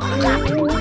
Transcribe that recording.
啥